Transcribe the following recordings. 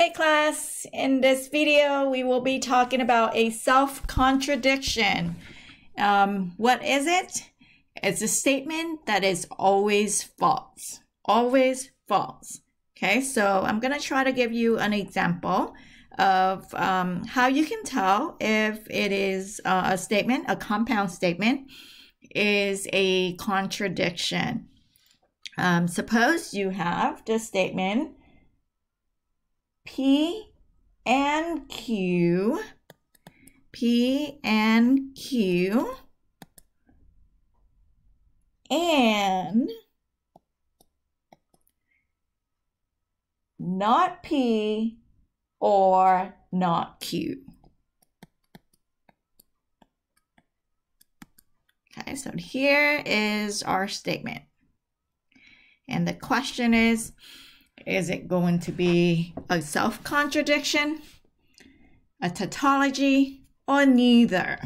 Hey class, in this video we will be talking about a self-contradiction. Um, what is it? It's a statement that is always false. Always false. Okay, so I'm going to try to give you an example of um, how you can tell if it is uh, a statement, a compound statement, is a contradiction. Um, suppose you have the statement P and Q, P and Q, and not P or not Q. Okay, so here is our statement. And the question is, is it going to be a self contradiction, a tautology, or neither?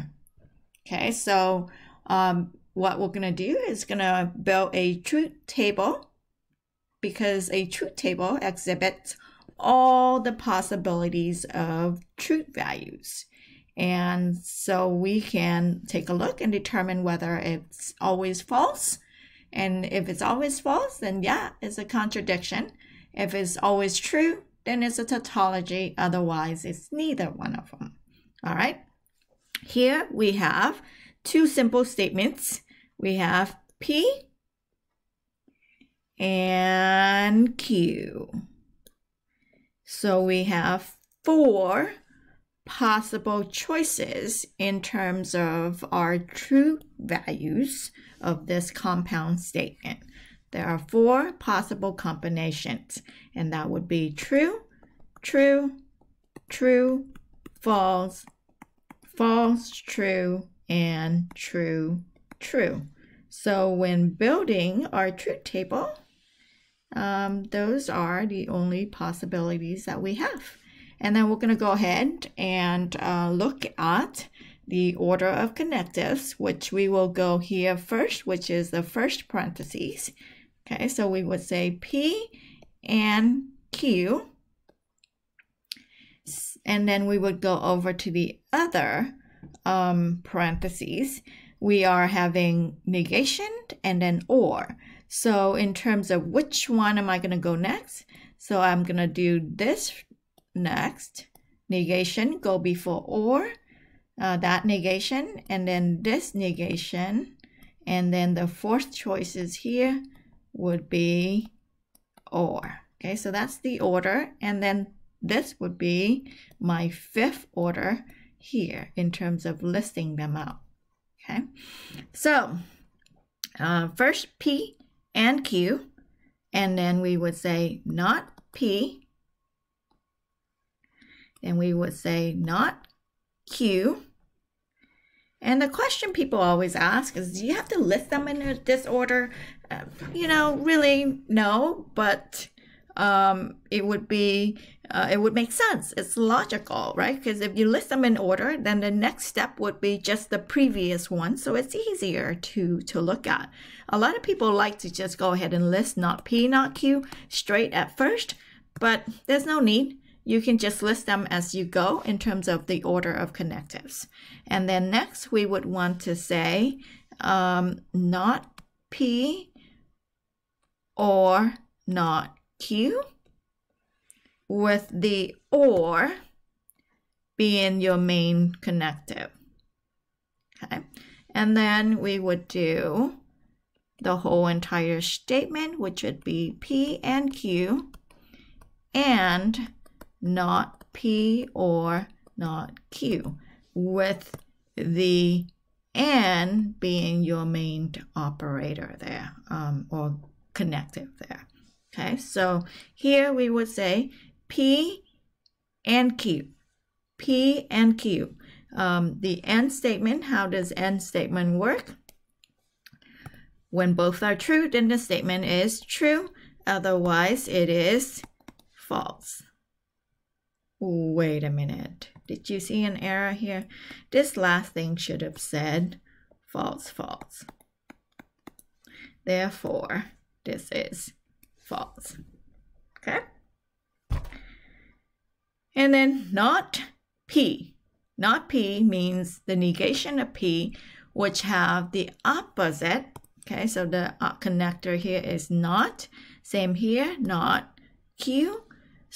Okay, so um, what we're going to do is going to build a truth table because a truth table exhibits all the possibilities of truth values. And so we can take a look and determine whether it's always false. And if it's always false, then yeah, it's a contradiction. If it's always true, then it's a tautology. Otherwise, it's neither one of them. All right. Here we have two simple statements. We have P and Q. So we have four possible choices in terms of our true values of this compound statement. There are four possible combinations, and that would be true, true, true, false, false, true, and true, true. So when building our truth table, um, those are the only possibilities that we have. And then we're going to go ahead and uh, look at the order of connectives, which we will go here first, which is the first parentheses. Okay, so we would say P and Q. And then we would go over to the other um, parentheses. We are having negation and then or. So in terms of which one am I going to go next? So I'm going to do this next. Negation, go before or. Uh, that negation, and then this negation. And then the fourth choice is here would be or. Okay, so that's the order. And then this would be my fifth order here in terms of listing them out. Okay, so uh, first P and Q, and then we would say not P, and we would say not Q, and the question people always ask is, do you have to list them in this order? Uh, you know, really, no, but um, it would be, uh, it would make sense. It's logical, right? Because if you list them in order, then the next step would be just the previous one. So it's easier to, to look at. A lot of people like to just go ahead and list not P, not Q straight at first, but there's no need you can just list them as you go in terms of the order of connectives. And then next, we would want to say um, not P or not Q with the or being your main connective. Okay. And then we would do the whole entire statement, which would be P and Q and not P or not Q, with the and being your main operator there, um, or connective there. Okay, so here we would say P and Q. P and Q. Um, the and statement, how does and statement work? When both are true, then the statement is true. Otherwise, it is false. Wait a minute. Did you see an error here? This last thing should have said false, false. Therefore, this is false. Okay? And then not P. Not P means the negation of P, which have the opposite. Okay, so the uh, connector here is not. Same here, not Q.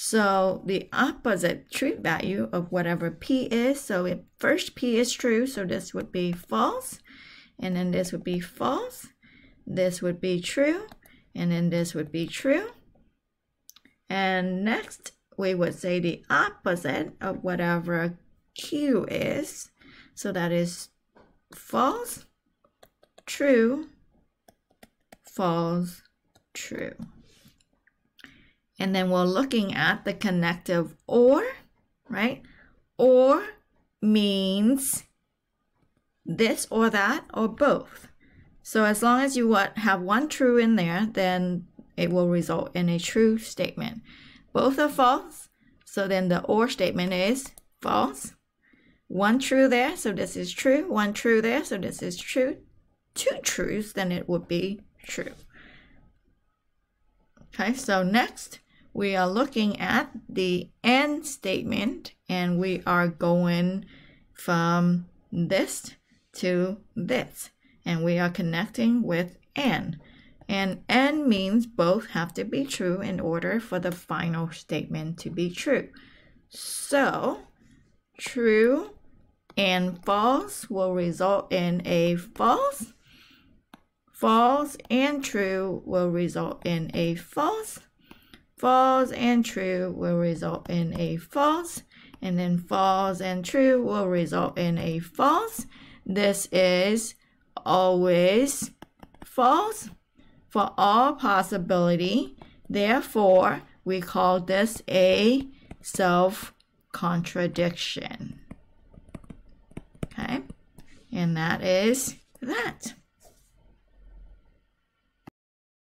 So the opposite true value of whatever P is. So if first P is true, so this would be false. And then this would be false. This would be true. And then this would be true. And next, we would say the opposite of whatever Q is. So that is false, true, false, true. And then we're looking at the connective or, right? Or means this or that or both. So as long as you have one true in there, then it will result in a true statement. Both are false, so then the or statement is false. One true there, so this is true. One true there, so this is true. Two truths, then it would be true. Okay, so next we are looking at the and statement and we are going from this to this and we are connecting with and. And and means both have to be true in order for the final statement to be true. So, true and false will result in a false. False and true will result in a false. False and true will result in a false. And then false and true will result in a false. This is always false for all possibility. Therefore, we call this a self contradiction. Okay, and that is that.